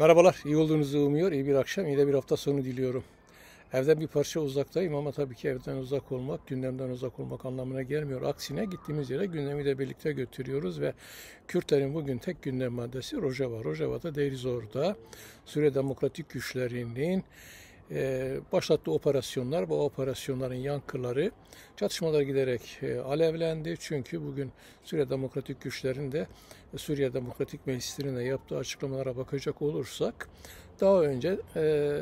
Merhabalar, iyi olduğunuzu umuyor. İyi bir akşam, iyi de bir hafta sonu diliyorum. Evden bir parça uzaktayım ama tabii ki evden uzak olmak, gündemden uzak olmak anlamına gelmiyor. Aksine gittiğimiz yere gündemi de birlikte götürüyoruz ve Kürtlerin bugün tek gündem maddesi Rojava. Rojava'da Derizor'da Suriye Demokratik Güçlerinin e, başlattığı operasyonlar, bu operasyonların yankıları çatışmalar giderek e, alevlendi. Çünkü bugün Suriye Demokratik Güçlerin de Suriye Demokratik Meclisi'nin de yaptığı açıklamalara bakacak olursak daha önce e,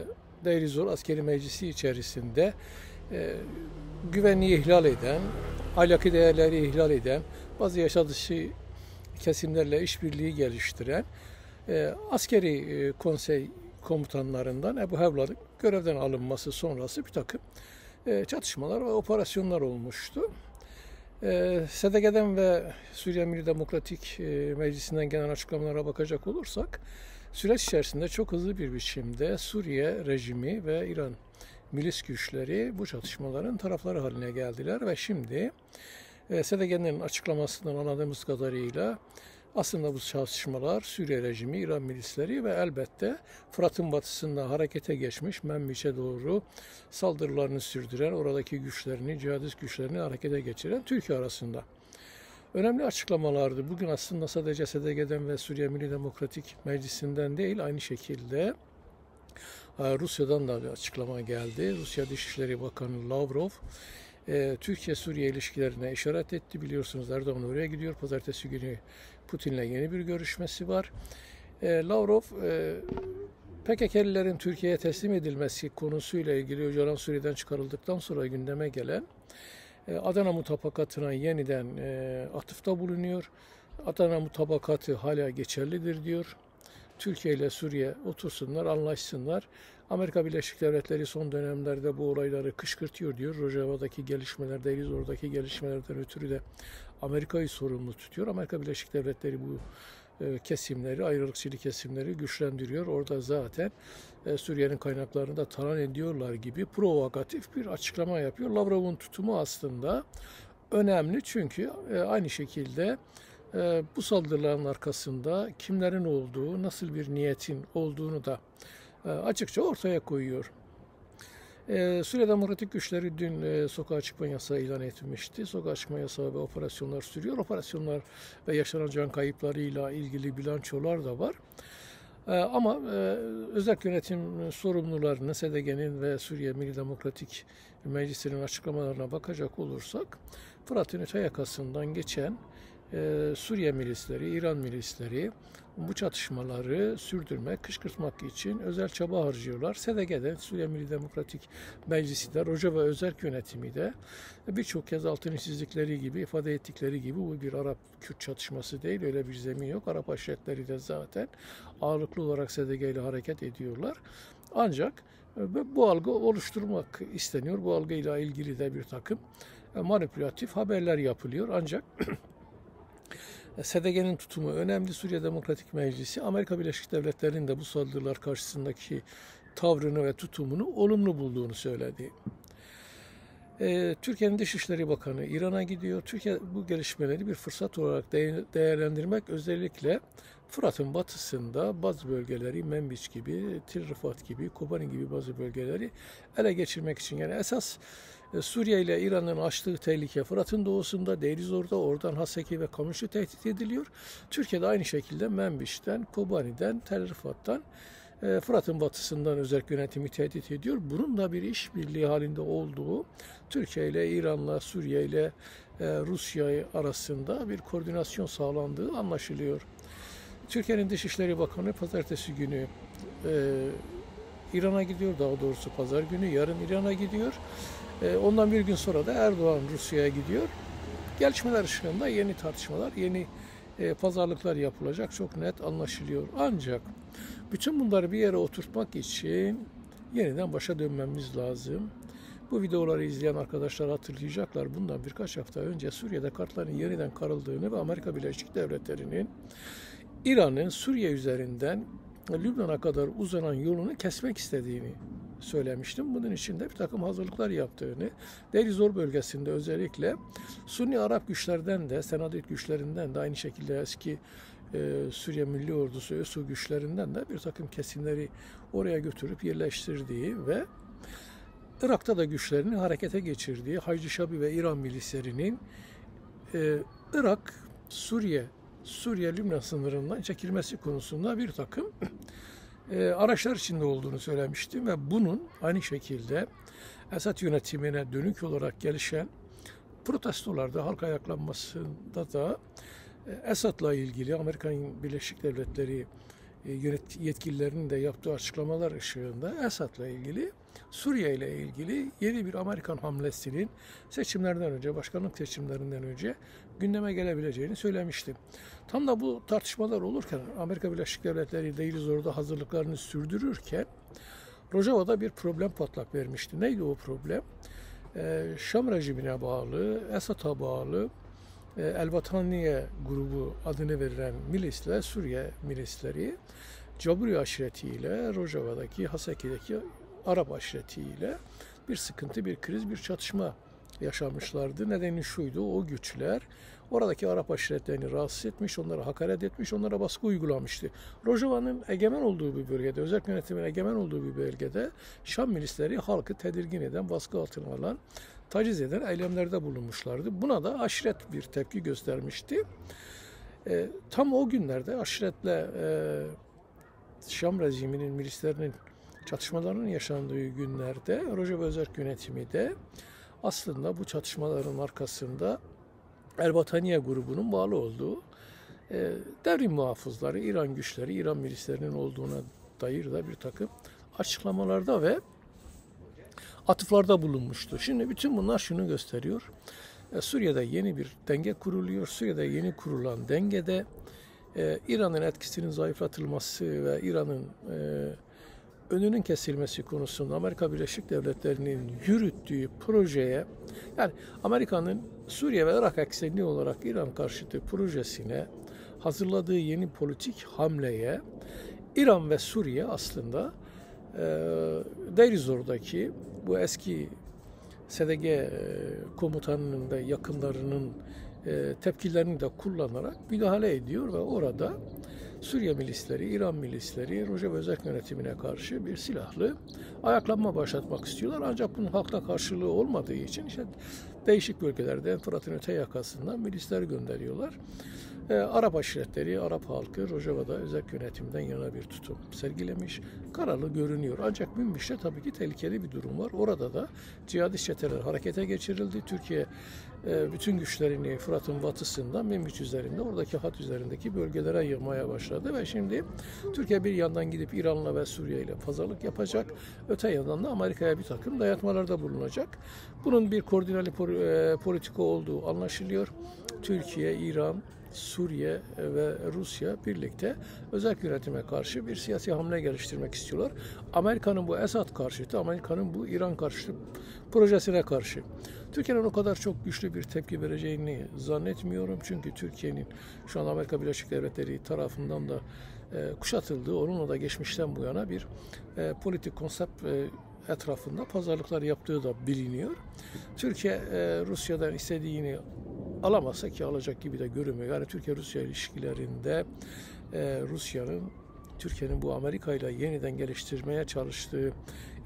Deirizor Askeri Meclisi içerisinde e, güvenliği ihlal eden, ahlaki değerleri ihlal eden, bazı yaşa dışı kesimlerle işbirliği geliştiren e, askeri e, konsey komutanlarından Ebu Hevlar'ın görevden alınması sonrası bir takım e, çatışmalar ve operasyonlar olmuştu. E, SDG'den ve Suriye Milli Demokratik e, Meclisi'nden gelen açıklamalara bakacak olursak süreç içerisinde çok hızlı bir biçimde Suriye rejimi ve İran milis güçleri bu çatışmaların tarafları haline geldiler ve şimdi e, SDG'nin açıklamasından anladığımız kadarıyla aslında bu çatışmalar Suriye rejimi, İran milisleri ve elbette Fırat'ın batısında harekete geçmiş Menbiç'e doğru saldırılarını sürdüren, oradaki güçlerini, cihadist güçlerini harekete geçiren Türkiye arasında. Önemli açıklamalardı. Bugün aslında sadece SDG'den ve Suriye Milli Demokratik Meclisi'nden değil, aynı şekilde e, Rusya'dan da bir açıklama geldi. Rusya Dışişleri Bakanı Lavrov, e, Türkiye-Suriye ilişkilerine işaret etti. Biliyorsunuz Erdoğan oraya gidiyor. Pazartesi günü Putin'le yeni bir görüşmesi var. E, Lavrov e, PKK'lilerin Türkiye'ye teslim edilmesi konusuyla ilgili Öcalan Suriye'den çıkarıldıktan sonra gündeme gelen e, Adana mutabakatına yeniden e, atıfta bulunuyor. Adana mutabakatı hala geçerlidir diyor. Türkiye ile Suriye otursunlar, anlaşsınlar. Amerika Birleşik Devletleri son dönemlerde bu olayları kışkırtıyor diyor. Rojava'daki gelişmelerde, oradaki gelişmelerden ötürü de Amerika'yı sorumlu tutuyor. Amerika Birleşik Devletleri bu e, kesimleri, ayrılıkçı kesimleri güçlendiriyor. Orada zaten e, Suriye'nin kaynaklarını da talan ediyorlar gibi provokatif bir açıklama yapıyor. Lavrov'un tutumu aslında önemli çünkü e, aynı şekilde bu saldırıların arkasında kimlerin olduğu, nasıl bir niyetin olduğunu da açıkça ortaya koyuyor. Ee, Suriye Demokratik Güçleri dün e, sokağa çıkma yasağı ilan etmişti. Sokağa çıkma yasağı ve operasyonlar sürüyor. Operasyonlar ve yaşanan can kayıplarıyla ilgili bilançolar da var. Ee, ama e, özel yönetim sorumlularının SDG'nin ve Suriye Milli Demokratik Meclisi'nin açıklamalarına bakacak olursak Fırat'ın öte yakasından geçen e, Suriye milisleri, İran milisleri bu çatışmaları sürdürmek, kışkırtmak için özel çaba harcıyorlar. SDG'de, Suriye Milli Demokratik Meclisi de, Rojava özel yönetimi de birçok kez altını çizdikleri gibi, ifade ettikleri gibi bu bir Arap-Kürt çatışması değil, öyle bir zemin yok. Arap aşiretleri de zaten ağırlıklı olarak SDG ile hareket ediyorlar. Ancak e, bu algı oluşturmak isteniyor. Bu algıyla ilgili de bir takım e, manipülatif haberler yapılıyor. Ancak SDG'nin tutumu önemli. Suriye Demokratik Meclisi Amerika Birleşik Devletleri'nin de bu saldırılar karşısındaki tavrını ve tutumunu olumlu bulduğunu söyledi. Ee, Türkiye'nin Dışişleri Bakanı İran'a gidiyor. Türkiye bu gelişmeleri bir fırsat olarak değerlendirmek özellikle Fırat'ın batısında bazı bölgeleri Menbiç gibi, Tir Rıfat gibi, Kobani gibi bazı bölgeleri ele geçirmek için yani esas e, Suriye ile İran'ın açtığı tehlike Fırat'ın doğusunda, Derizor'da, oradan Haseki ve Kamışlı tehdit ediliyor. Türkiye de aynı şekilde Menbiş'ten, Kobani'den, Tel Rıfat'tan, e, Fırat'ın batısından özel yönetimi tehdit ediyor. Bunun da bir işbirliği halinde olduğu Türkiye ile İran'la, Suriye ile e, Rusya arasında bir koordinasyon sağlandığı anlaşılıyor. Türkiye'nin Dışişleri Bakanı pazartesi günü İran'a gidiyor. Daha doğrusu pazar günü yarın İran'a gidiyor. E, ondan bir gün sonra da Erdoğan Rusya'ya gidiyor. Gelişmeler ışığında yeni tartışmalar, yeni e, pazarlıklar yapılacak. Çok net anlaşılıyor. Ancak bütün bunları bir yere oturtmak için yeniden başa dönmemiz lazım. Bu videoları izleyen arkadaşlar hatırlayacaklar. Bundan birkaç hafta önce Suriye'de kartların yeniden karıldığını ve Amerika Birleşik Devletleri'nin İran'ın Suriye üzerinden Lübnan'a kadar uzanan yolunu kesmek istediğini söylemiştim. Bunun için de bir takım hazırlıklar yaptığını, Derizor bölgesinde özellikle Sunni Arap güçlerden de, Senadit güçlerinden de aynı şekilde eski e, Suriye Milli Ordusu ÖSO güçlerinden de bir takım kesimleri oraya götürüp yerleştirdiği ve Irak'ta da güçlerini harekete geçirdiği Hacı Şabi ve İran milislerinin e, Irak, Suriye, Suriye-Lübnan sınırından çekilmesi konusunda bir takım e, araçlar içinde olduğunu söylemiştim ve bunun aynı şekilde Esad yönetimine dönük olarak gelişen protestolarda, halk ayaklanmasında da e, Esad'la ilgili Amerikan Birleşik Devletleri e, yetkililerinin de yaptığı açıklamalar ışığında Esad'la ilgili Suriye ile ilgili yeni bir Amerikan hamlesinin seçimlerden önce, başkanlık seçimlerinden önce gündeme gelebileceğini söylemiştim. Tam da bu tartışmalar olurken Amerika Birleşik Devletleri değiliz orada hazırlıklarını sürdürürken Rojava'da bir problem patlak vermişti. Neydi o problem? Ee, Şam rejimine bağlı, Esad'a bağlı e, El Vataniye grubu adını verilen milisler, Suriye milisleri Caburi aşiretiyle Rojava'daki, Hasaki'deki Arap aşiretiyle bir sıkıntı, bir kriz, bir çatışma yaşamışlardı. Nedeni şuydu, o güçler oradaki Arap aşiretlerini rahatsız etmiş, onlara hakaret etmiş, onlara baskı uygulamıştı. Rojava'nın egemen olduğu bir bölgede, özel yönetimin egemen olduğu bir bölgede Şam milisleri halkı tedirgin eden, baskı altına alan, taciz eden eylemlerde bulunmuşlardı. Buna da aşiret bir tepki göstermişti. E, tam o günlerde aşiretle e, Şam rejiminin milislerinin çatışmaların yaşandığı günlerde Rojava Özerk yönetimi de aslında bu çatışmaların arkasında Erbataniye grubunun bağlı olduğu e, devrim muhafızları, İran güçleri, İran milislerinin olduğuna dair de bir takım açıklamalarda ve atıflarda bulunmuştu. Şimdi bütün bunlar şunu gösteriyor. E, Suriye'de yeni bir denge kuruluyor. Suriye'de yeni kurulan dengede e, İran'ın etkisinin zayıflatılması ve İran'ın e, önünün kesilmesi konusunda Amerika Birleşik Devletleri'nin yürüttüğü projeye yani Amerika'nın Suriye ve Irak eksenli olarak İran karşıtı projesine hazırladığı yeni politik hamleye İran ve Suriye aslında e, Deirizor'daki bu eski SDG e, komutanının ve yakınlarının e, tepkilerini de kullanarak müdahale ediyor ve orada Suriye milisleri, İran milisleri Rojava Özel Yönetimine karşı bir silahlı ayaklanma başlatmak istiyorlar. Ancak bunun halkta karşılığı olmadığı için işte değişik bölgelerden Fırat'ın öte yakasından milisler gönderiyorlar. E, Arap aşiretleri, Arap halkı Rojava'da özel yönetimden yana bir tutum sergilemiş. Karalı görünüyor. Ancak Münbiş'te tabii ki tehlikeli bir durum var. Orada da cihadist çeteler harekete geçirildi. Türkiye e, bütün güçlerini Fırat'ın batısından Münbiş üzerinde, oradaki hat üzerindeki bölgelere yığmaya başladı ve şimdi Türkiye bir yandan gidip İran'la ve Suriye ile pazarlık yapacak. Öte yandan da Amerika'ya bir takım dayatmalarda bulunacak. Bunun bir koordineli e, politika olduğu anlaşılıyor. Türkiye, İran, Suriye ve Rusya birlikte özel yönetime karşı bir siyasi hamle geliştirmek istiyorlar. Amerika'nın bu Esad karşıtı, Amerika'nın bu İran karşıtı projesine karşı. Türkiye'nin o kadar çok güçlü bir tepki vereceğini zannetmiyorum. Çünkü Türkiye'nin şu an Amerika Birleşik Devletleri tarafından da e, kuşatıldığı, onunla da geçmişten bu yana bir e, politik konsept e, etrafında pazarlıklar yaptığı da biliniyor. Türkiye e, Rusya'dan istediğini alamazsa ki alacak gibi de görünmüyor. Yani Türkiye-Rusya ilişkilerinde e, Rusya'nın Türkiye'nin bu Amerika ile yeniden geliştirmeye çalıştığı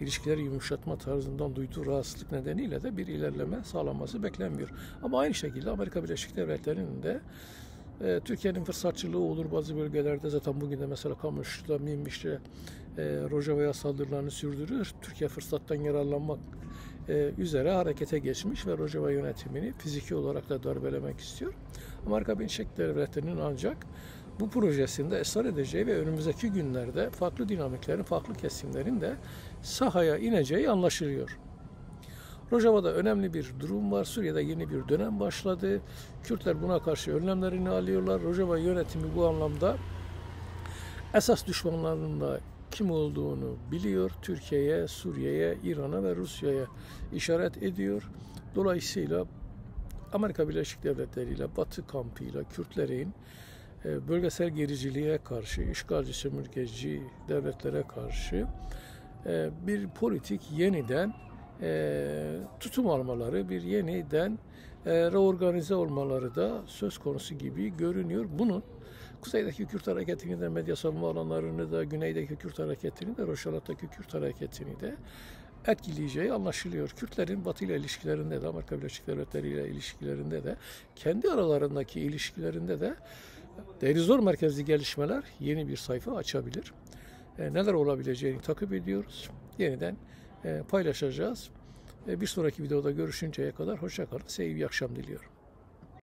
ilişkileri yumuşatma tarzından duyduğu rahatsızlık nedeniyle de bir ilerleme sağlanması beklenmiyor. Ama aynı şekilde Amerika Birleşik Devletleri'nin de e, Türkiye'nin fırsatçılığı olur bazı bölgelerde zaten bugün de mesela Kamış'ta, Minmiş'te e, Rojava'ya saldırılarını sürdürüyor. Türkiye fırsattan yararlanmak üzere harekete geçmiş ve Rojava yönetimini fiziki olarak da darbelemek istiyor. Amerika Birleşik Devletleri'nin ancak bu projesinde esar edeceği ve önümüzdeki günlerde farklı dinamiklerin, farklı kesimlerin de sahaya ineceği anlaşılıyor. Rojava'da önemli bir durum var. Suriye'de yeni bir dönem başladı. Kürtler buna karşı önlemlerini alıyorlar. Rojava yönetimi bu anlamda esas düşmanlarının kim olduğunu biliyor. Türkiye'ye, Suriye'ye, İran'a ve Rusya'ya işaret ediyor. Dolayısıyla Amerika Birleşik Devletleri ile Batı kampıyla Kürtlerin e, bölgesel gericiliğe karşı, işgalci, sömürgeci devletlere karşı e, bir politik yeniden e, tutum almaları, bir yeniden reorganize olmaları da söz konusu gibi görünüyor. Bunun kuzeydeki Kürt hareketini de, medya savunma alanlarını da, güneydeki Kürt hareketini de, Roşalat'taki Kürt hareketini de etkileyeceği anlaşılıyor. Kürtlerin Batı ile ilişkilerinde de, Amerika Birleşik Devletleri ile ilişkilerinde de, kendi aralarındaki ilişkilerinde de Derizor merkezli gelişmeler yeni bir sayfa açabilir. E, neler olabileceğini takip ediyoruz. Yeniden e, paylaşacağız. E, bir sonraki videoda görüşünceye kadar hoşçakalın. Size iyi bir akşam diliyorum.